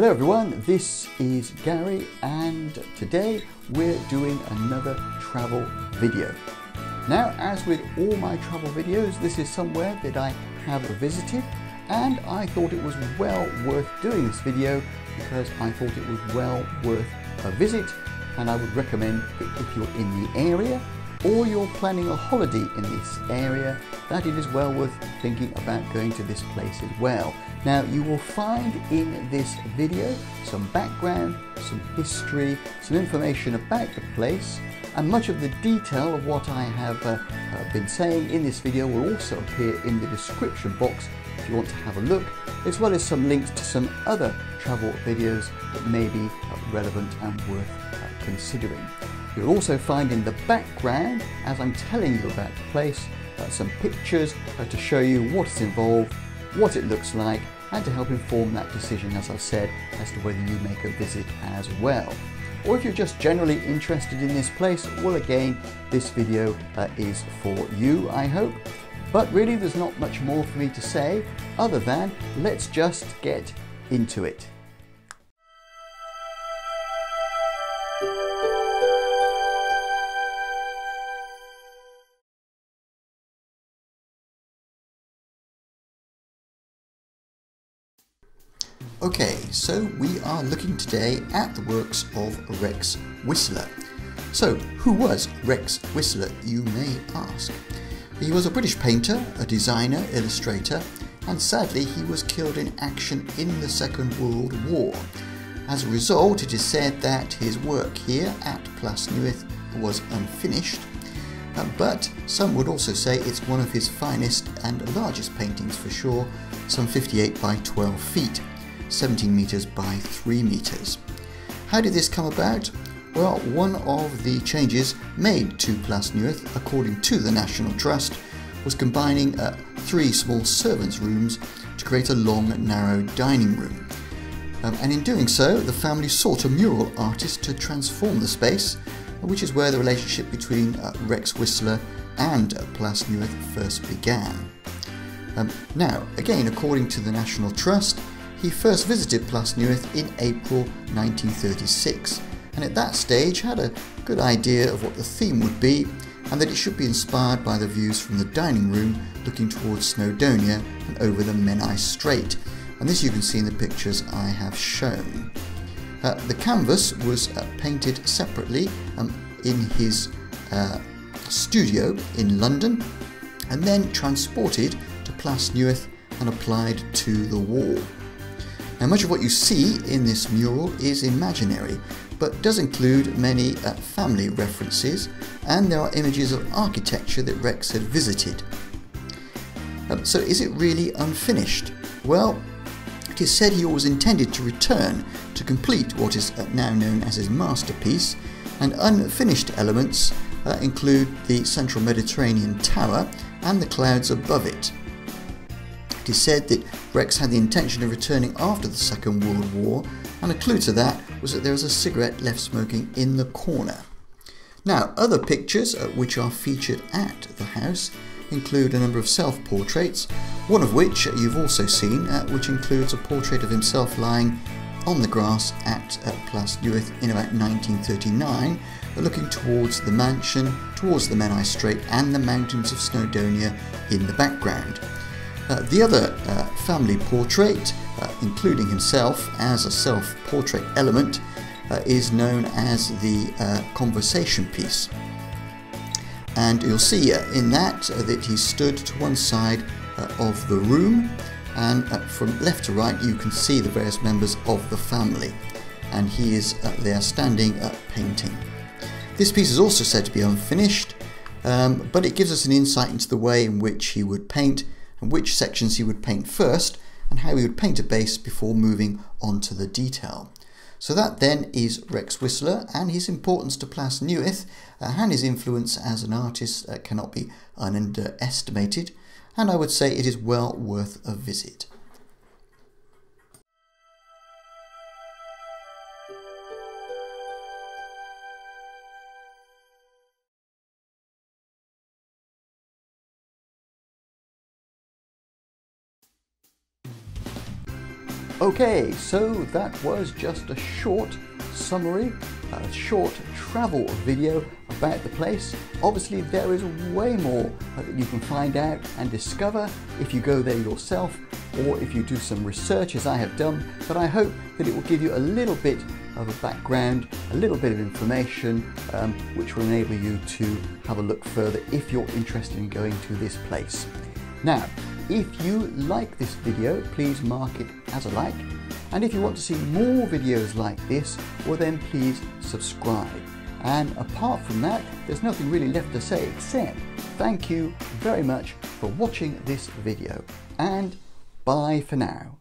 Hello everyone, this is Gary and today we're doing another travel video. Now as with all my travel videos, this is somewhere that I have visited and I thought it was well worth doing this video because I thought it was well worth a visit and I would recommend if you're in the area or you're planning a holiday in this area that it is well worth thinking about going to this place as well. Now you will find in this video some background, some history, some information about the place and much of the detail of what I have uh, uh, been saying in this video will also appear in the description box if you want to have a look as well as some links to some other travel videos that may be uh, relevant and worth uh, considering. You'll also find in the background, as I'm telling you about the place, uh, some pictures uh, to show you what is involved, what it looks like, and to help inform that decision, as I've said, as to whether you make a visit as well. Or if you're just generally interested in this place, well again, this video uh, is for you, I hope. But really there's not much more for me to say other than let's just get into it. Okay, so we are looking today at the works of Rex Whistler. So, who was Rex Whistler, you may ask? He was a British painter, a designer, illustrator, and sadly he was killed in action in the Second World War. As a result, it is said that his work here at Plas Newydd was unfinished, uh, but some would also say it's one of his finest and largest paintings for sure, some 58 by 12 feet. 17 metres by 3 metres. How did this come about? Well, one of the changes made to Plas Newydd, according to the National Trust, was combining uh, three small servants' rooms to create a long, narrow dining room. Um, and in doing so, the family sought a mural artist to transform the space, which is where the relationship between uh, Rex Whistler and uh, Plas Newydd first began. Um, now, again, according to the National Trust, he first visited Plas Newydd in April 1936 and at that stage had a good idea of what the theme would be and that it should be inspired by the views from the dining room looking towards Snowdonia and over the Menai Strait and this you can see in the pictures I have shown. Uh, the canvas was uh, painted separately um, in his uh, studio in London and then transported to Plas Newydd and applied to the wall. Now much of what you see in this mural is imaginary, but does include many uh, family references, and there are images of architecture that Rex had visited. Um, so is it really unfinished? Well, it is said he always intended to return to complete what is uh, now known as his masterpiece, and unfinished elements uh, include the central Mediterranean tower and the clouds above it. Is said that Rex had the intention of returning after the Second World War, and a clue to that was that there was a cigarette left smoking in the corner. Now, other pictures uh, which are featured at the house include a number of self-portraits, one of which you've also seen, uh, which includes a portrait of himself lying on the grass at uh, Newydd in about 1939, looking towards the mansion, towards the Menai Strait and the mountains of Snowdonia in the background. Uh, the other uh, family portrait, uh, including himself as a self-portrait element, uh, is known as the uh, conversation piece. And you'll see in that that he stood to one side of the room and from left to right you can see the various members of the family and he is there standing painting. This piece is also said to be unfinished um, but it gives us an insight into the way in which he would paint and which sections he would paint first and how he would paint a base before moving on to the detail. So that then is Rex Whistler and his importance to Plas Newydd uh, and his influence as an artist uh, cannot be underestimated and I would say it is well worth a visit. Okay, so that was just a short summary, a short travel video about the place. Obviously, there is way more that you can find out and discover if you go there yourself or if you do some research as I have done, but I hope that it will give you a little bit of a background, a little bit of information, um, which will enable you to have a look further if you're interested in going to this place. Now, if you like this video, please mark it as a like. And if you want to see more videos like this, well then please subscribe. And apart from that, there's nothing really left to say except thank you very much for watching this video. And bye for now.